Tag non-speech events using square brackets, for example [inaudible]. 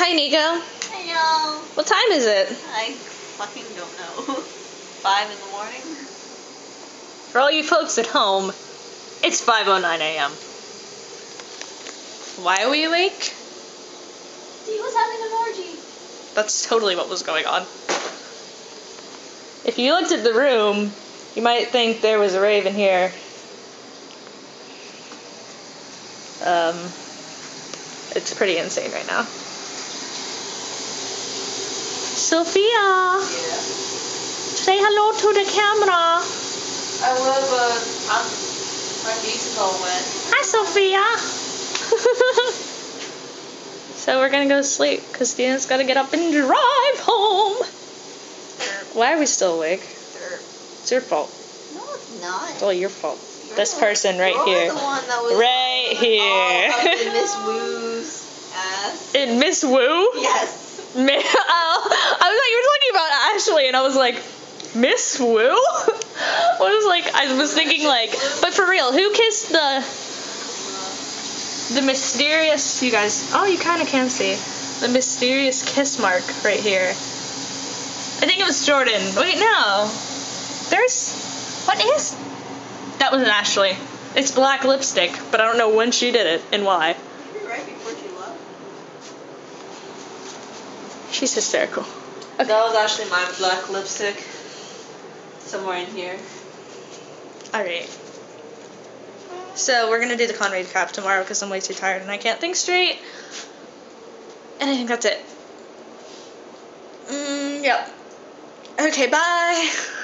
Hi, Nico. Y'all. What time is it? I fucking don't know. [laughs] Five in the morning? For all you folks at home, it's 5:09 a.m. Why are we awake? He was having an orgy. That's totally what was going on. If you looked at the room, you might think there was a raven here. Um, it's pretty insane right now. Sophia, say hello to the camera. I would, uh, but I'm, my is all wet. Hi, Sophia. [laughs] so we're gonna go sleep because Dina's gotta get up and drive home. Why are we still awake? It's your fault. No, it's not. It's all your fault. You're This the- person right here. the one that was Right here. in Miss Woo's ass. [laughs] In Miss Wu? Yes. Ma- oh, [laughs] I thought you were talking about Ashley, and I was like, Miss Wu? [laughs] I was like, I was thinking like, but for real, who kissed the the mysterious? You guys, oh, you kind of can see the mysterious kiss mark right here. I think it was Jordan. Wait, no, there's what is? That was Ashley. It's black lipstick, but I don't know when she did it and why. Right She's hysterical. That was actually my black lipstick. Somewhere in here. Alright. So we're gonna do the con recap tomorrow because I'm way too tired and I can't think straight. And I think that's it. Mm, yep. Okay, bye. [laughs]